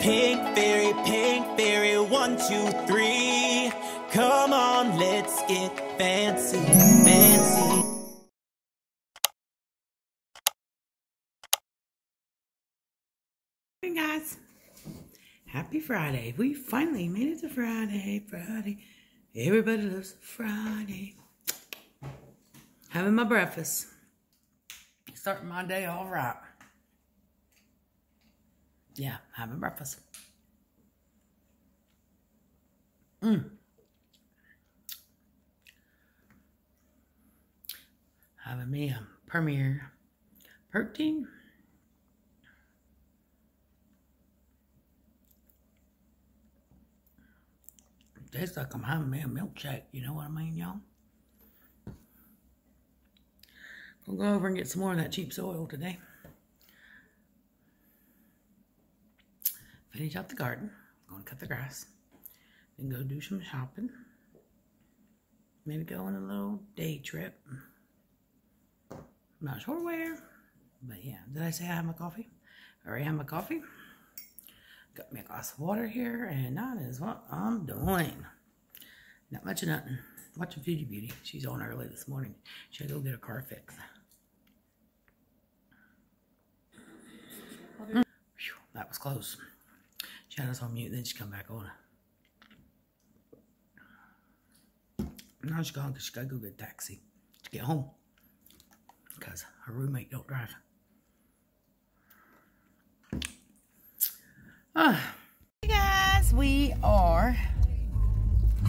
Pink fairy, pink fairy, one, two, three. Come on, let's get fancy, fancy. Hey guys, happy Friday. We finally made it to Friday, Friday. Everybody loves Friday. Having my breakfast. Starting my day all right. Yeah, having breakfast. Mmm. Having me a Premier protein. Tastes like I'm having me a milkshake. You know what I mean, y'all? Gonna go over and get some more of that cheap soil today. Finish out the garden. Gonna cut the grass. Then go do some shopping. Maybe go on a little day trip. not sure where. But yeah, did I say I have my coffee? I already have my coffee. Got me a glass of water here, and that is what I'm doing. Not much of nothing. Watching Fuji Beauty. She's on early this morning. She had to go get a car fixed. Whew, that was close. She had us on mute, then she come back on. Now she's gone because she got to go get a taxi to get home. Because her roommate don't drive. Ah. Hey guys, we are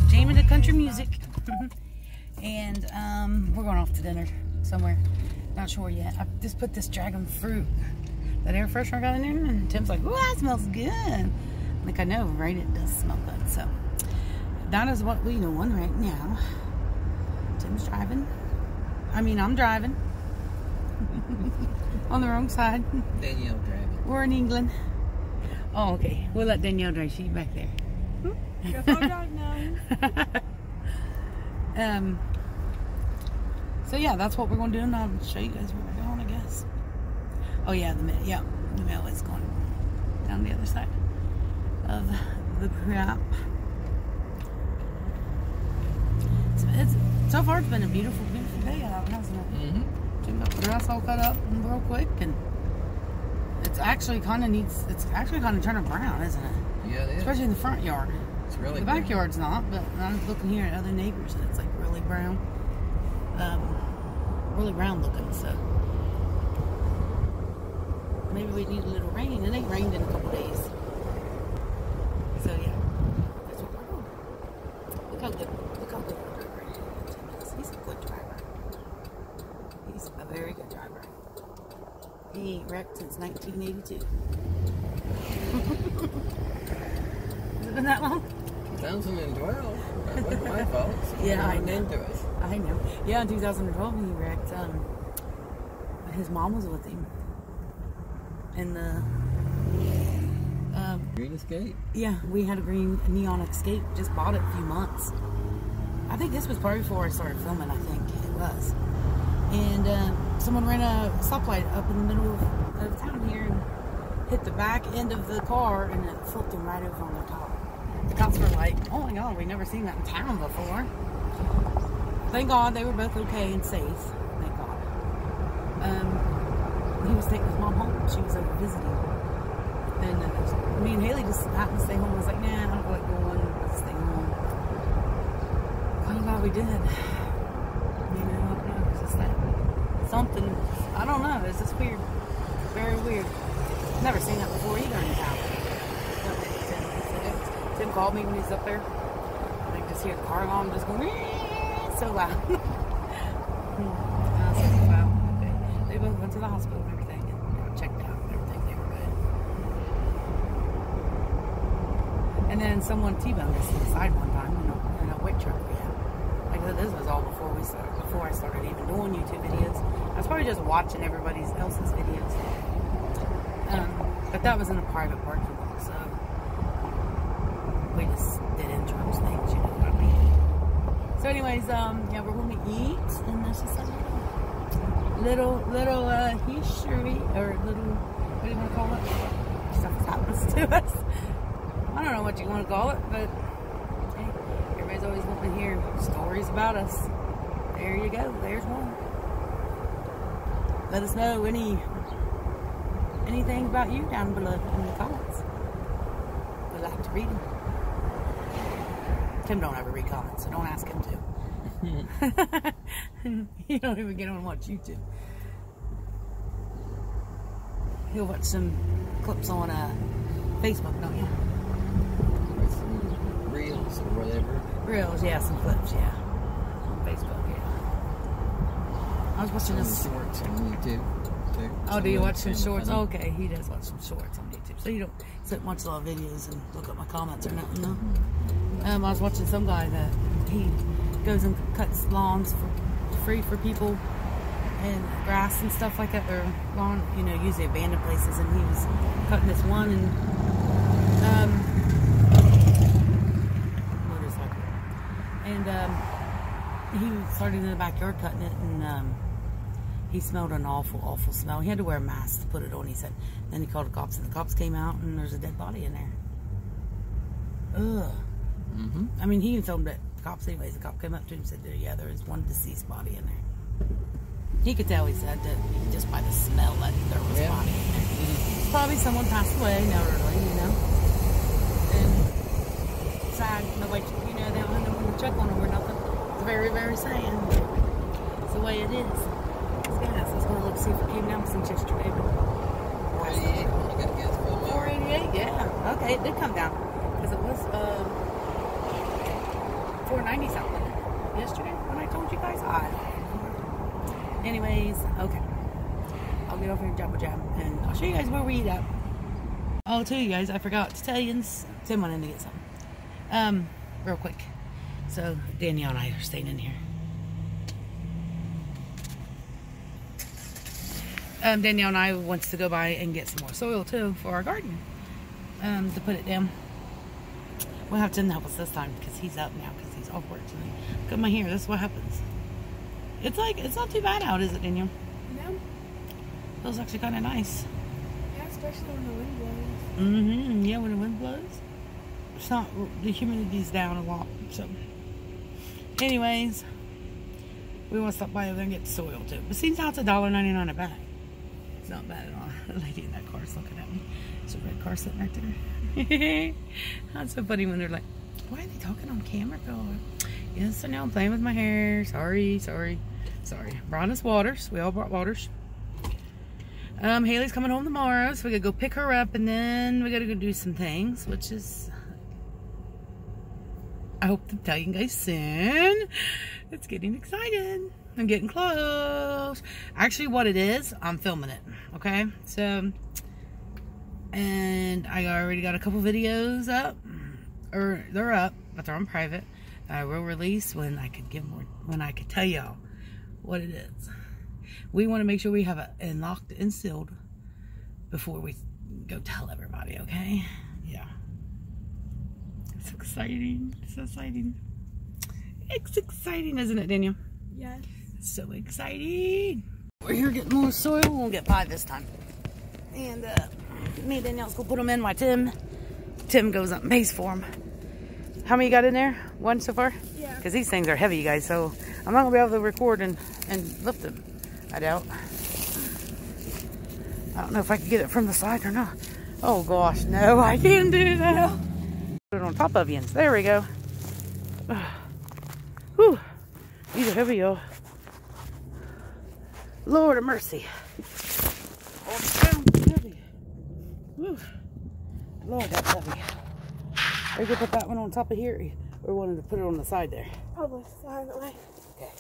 jamming to country music. and um, we're going off to dinner somewhere. Not sure yet. I just put this dragon fruit, that air freshener got in there, and Tim's like, "Ooh, that smells good." I'm like, I know, right? It does smell good. So that is what we're doing right now. Tim's driving. I mean, I'm driving. On the wrong side. Danielle driving. We're in England. Oh, okay. We'll let Danielle drive. She's back there. Guess I drive now. um. So yeah, that's what we're going to do, and I'll show you guys where we're going. I guess. Oh yeah, the mill. Yeah, the mill is going down the other side of the prep. It's, it's so far. It's been a beautiful, beautiful day out, hasn't it? Mm-hmm. Jim got the grass all cut up and real quick, and it's actually kind of needs. It's actually kind of turning brown, isn't it? Yeah, it is. Especially in the front yard. It's really The brown. backyard's not, but I'm looking here at other neighbors and it's like really brown. Um, really brown looking, so. Maybe we need a little rain. It ain't rained in a couple days. So yeah, that's what we're doing. Look how good, look how good our driver is. He's a good driver. He's a very good driver. He ain't wrecked since 1982. Has it been that long? 2012. That wasn't my fault. Yeah, I know. I know. Yeah, in 2012 he wrecked. Um, his mom was with him. And the um, Green Escape. yeah, we had a green neon escape. Just bought it a few months. I think this was probably before I started filming. I think it was. And uh, someone ran a stoplight up in the middle of, of town here and hit the back end of the car, and it flipped him right over on the top. The cops were like, "Oh my God, we've never seen that in town before." Thank God they were both okay and safe. Thank God. Um, he was taking his mom home. She was over visiting. And uh, me and Haley just happened to stay home. I was like, nah, I don't like going. Let's stay home. Thank God we did. You know, I don't know. It's just that something. I don't know. It's just weird. Very weird. Never seen that before either in town. Tim, Tim called me when he was up there. I just hear the car alarm just going so loud. I was like, wow, okay. They both went to the hospital and everything and checked out and everything. They were good. And then someone T-boned us to the side one time in a, in a weight truck we. Like I said, this was all before we started, before I started even doing YouTube videos. I was probably just watching everybody else's videos. Um, but that was in a private parking lot, so we just did insurance things, you know what I mean. So anyways, um, yeah, we're gonna eat, and that's just a little, little, uh, history, or little, what do you want to call it? Stuff happens to us. I don't know what you want to call it, but everybody's always wanting to hear stories about us. There you go. There's one. Let us know any anything about you down below in the comments. We like to read them. Tim don't ever read comments, so don't ask him to. you don't even get on watch YouTube. He'll watch some clips on uh, Facebook, don't you? Some reels or whatever. Reels, yeah, some clips, yeah. On Facebook. I was watching Some this. shorts on YouTube too. Oh, do you watch some shorts? funny. okay, he does watch some shorts on YouTube. So you don't sit and watch a lot of videos and look at my comments or nothing, no? Um, I was watching some guy that he goes and cuts lawns for free for people and grass and stuff like that. Their lawn, you know, usually abandoned places, and he was cutting this one and um, and um, he started in the backyard cutting it, and um, he smelled an awful, awful smell. He had to wear a mask to put it on. He said. Then he called the cops, and the cops came out, and there's a dead body in there. Ugh. Mm-hmm. I mean, he even filmed it. The cops, anyways. The cop came up to him and said, "Yeah, there is one deceased body in there." He could tell. He said that just by the smell that there was a Yeah. body in there. Probably someone passed away. No, really, you know. And sad. Nobody, you know, they don't have no one to check on them or nothing. It's very, very sad. It's the way it is. Look see if it came down since yesterday. But 488. You got gas for 488, yeah. Okay, it did come down. Because it was um, 490 something yesterday when I told you guys. I Anyways, okay. I'll get over here and jabba jab and I'll show you guys where we eat at. Oh, too, you guys, I forgot to tell you, Tim went in to get some. Um, real quick. So, Danielle and I are staying in here. Um, Danielle and I wants to go by and get some more soil too for our garden um, to put it down. We'll have Tim help us this time because he's up now because he's off work tonight. Look at my hair. This is what happens. It's like it's not too bad out, is it, Danielle? No. Feels actually kind of nice. Yeah, especially when the wind blows. Mm-hmm. Yeah, when the wind blows, it's not the humidity's down a lot. So, anyways, we want to stop by over there and get soil too. But seems how it's a dollar ninety nine a bag. Not bad at all. The lady in that car is looking at me. It's a red car sitting right there. That's so funny when they're like, "Why are they talking on camera?" Bill?" Yes, I know. I'm playing with my hair. Sorry, sorry, sorry. Brought us waters. We all brought waters. Um, Haley's coming home tomorrow, so we gotta go pick her up, and then we gotta go do some things, which is I hope to tell you guys soon. It's getting excited. I'm getting close. Actually, what it is, I'm filming it. Okay, so and I already got a couple videos up, or they're up, but they're on private. I will release when I could give more, when I could tell y'all what it is. We want to make sure we have it and locked and sealed before we go tell everybody. Okay? Yeah. It's exciting. It's exciting. It's exciting, isn't it, Daniel? Yes. So exciting. We're here getting more soil. We won't get five this time. And uh, me and Danielle's gonna put them in while Tim, Tim goes up and pays for them. How many you got in there? One so far? Yeah. Because these things are heavy, you guys, so I'm not gonna be able to record and, and lift them. I doubt. I don't know if I can get it from the side or not. Oh gosh, no, I can't do that. Put it on top of you. There we go. Whew. These are heavy, y'all. Lord of mercy. Oh, heavy. Whew. Lord, that's heavy. Are you gonna put that one on top of here, or wanted to put it on the side there? Oh, Probably silently. Okay.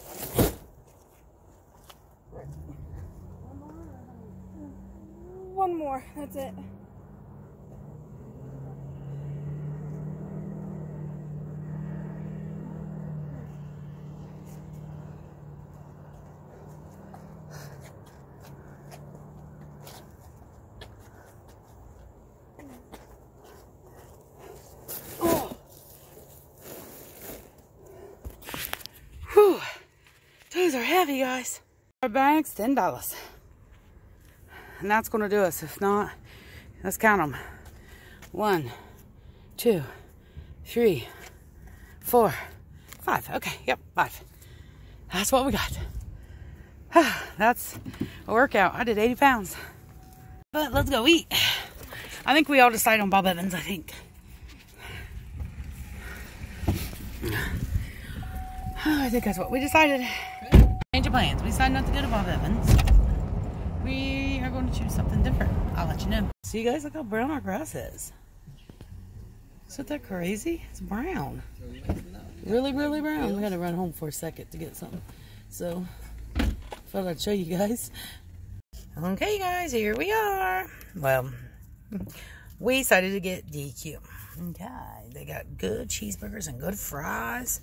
One more. That's it. Whew. These are heavy, guys. Our bags, ten dollars, and that's gonna do us. If not, let's count them. One, two, three, four, five. Okay, yep, five. That's what we got. That's a workout. I did 80 pounds. But let's go eat. I think we all decided on Bob Evans, I think. I think that's what we decided. Plans. We decided not to go to Bob Evans. We are going to choose something different. I'll let you know. See, you guys, look how brown our grass is. Isn't that crazy? It's brown. Really, really brown. We got to run home for a second to get something. So, thought I'd show you guys. Okay, guys, here we are. Well, we decided to get DQ. Okay, they got good cheeseburgers and good fries.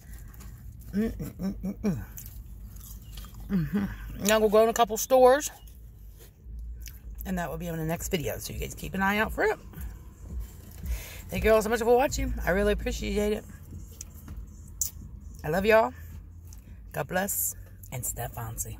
Mm-mm-mm-mm. Mm-hmm. Now we'll go in a couple stores. And that will be on the next video. So you guys keep an eye out for it. Thank you all so much for watching. I really appreciate it. I love y'all. God bless. And step fancy.